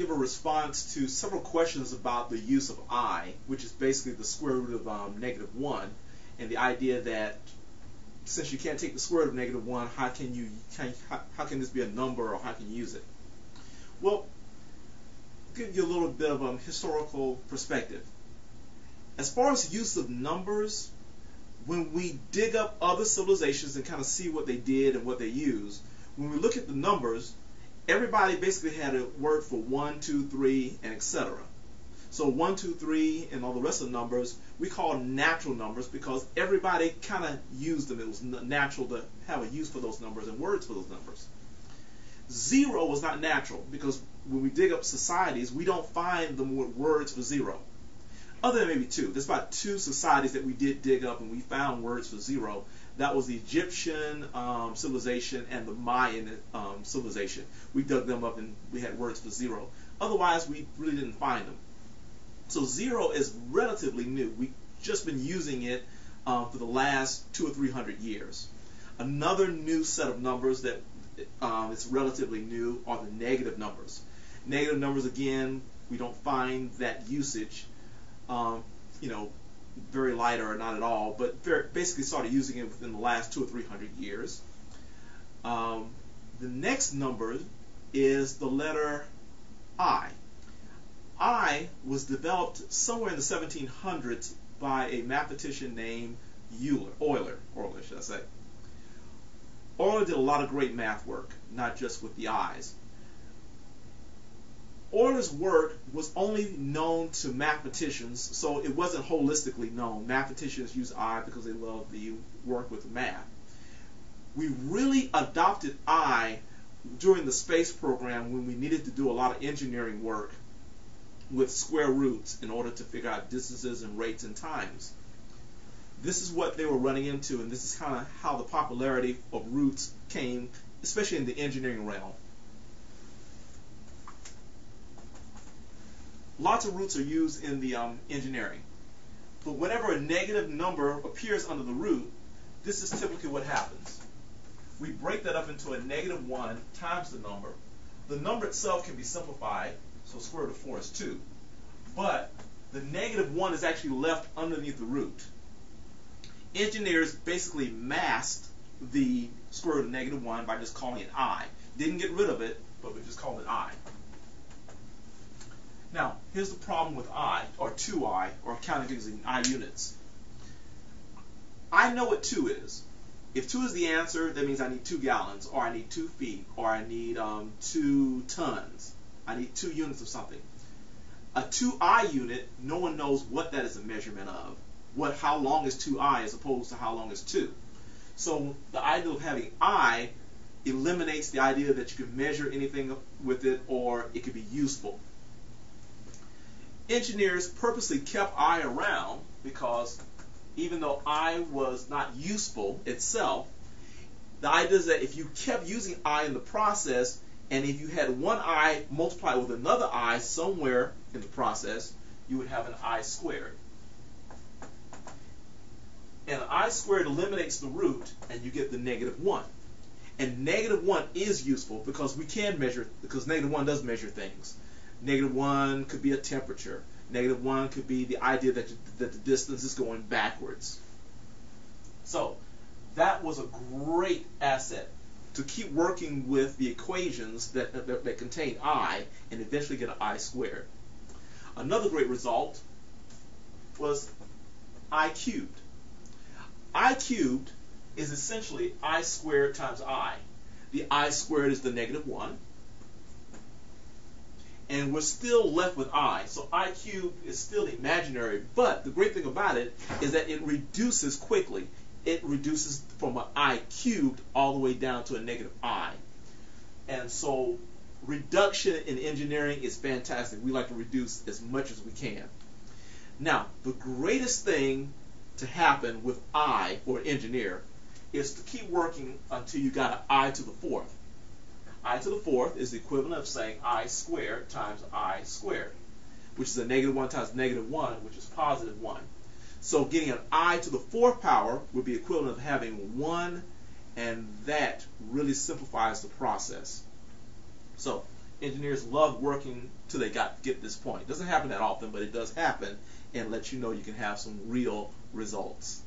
give a response to several questions about the use of i, which is basically the square root of um, negative 1, and the idea that since you can't take the square root of negative 1, how can you can, how, how can this be a number or how can you use it? Well, give you a little bit of a um, historical perspective. As far as use of numbers, when we dig up other civilizations and kind of see what they did and what they used, when we look at the numbers, everybody basically had a word for one, two, three, and etc. So one, two, three, and all the rest of the numbers we call natural numbers because everybody kind of used them. It was natural to have a use for those numbers and words for those numbers. Zero was not natural because when we dig up societies, we don't find the words for zero. Other than maybe two. There's about two societies that we did dig up and we found words for zero. That was the Egyptian um, civilization and the Mayan um, civilization. We dug them up and we had words for zero. Otherwise, we really didn't find them. So zero is relatively new. We've just been using it um, for the last two or three hundred years. Another new set of numbers that um, is relatively new are the negative numbers. Negative numbers, again, we don't find that usage, um, you know, very light or not at all, but very, basically started using it within the last two or three hundred years. Um, the next number is the letter I. I was developed somewhere in the 1700s by a mathematician named Euler, Euler, Euler, should I say. Euler did a lot of great math work, not just with the i's. Euler's work was only known to mathematicians, so it wasn't holistically known. Mathematicians use I because they love the work with math. We really adopted I during the space program when we needed to do a lot of engineering work with square roots in order to figure out distances and rates and times. This is what they were running into, and this is kind of how the popularity of roots came, especially in the engineering realm. Lots of roots are used in the um, engineering. But whenever a negative number appears under the root, this is typically what happens. We break that up into a negative 1 times the number. The number itself can be simplified, so square root of 4 is 2. But the negative 1 is actually left underneath the root. Engineers basically masked the square root of negative 1 by just calling it i. Didn't get rid of it, but we just called it i. Here's the problem with I, or 2i, or counting things in I units. I know what 2 is. If 2 is the answer, that means I need 2 gallons, or I need 2 feet, or I need um, 2 tons. I need 2 units of something. A 2i unit, no one knows what that is a measurement of. What, how long is 2i as opposed to how long is 2. So the idea of having i eliminates the idea that you can measure anything with it or it could be useful engineers purposely kept I around because even though I was not useful itself, the idea is that if you kept using I in the process, and if you had one I multiplied with another I somewhere in the process, you would have an I squared. And I squared eliminates the root, and you get the negative 1. And negative 1 is useful because we can measure, because negative 1 does measure things. Negative 1 could be a temperature. Negative 1 could be the idea that, that the distance is going backwards. So that was a great asset to keep working with the equations that, that, that contain i and eventually get an i squared. Another great result was i cubed. i cubed is essentially i squared times i. The i squared is the negative 1 and we're still left with i. So i cubed is still imaginary, but the great thing about it is that it reduces quickly. It reduces from an i cubed all the way down to a negative i. And so reduction in engineering is fantastic. We like to reduce as much as we can. Now, the greatest thing to happen with i or engineer is to keep working until you got an i to the fourth i to the fourth is the equivalent of saying i squared times i squared, which is a negative 1 times negative 1, which is positive 1. So getting an i to the fourth power would be equivalent of having 1, and that really simplifies the process. So engineers love working till they got get this point. It doesn't happen that often, but it does happen, and lets you know you can have some real results.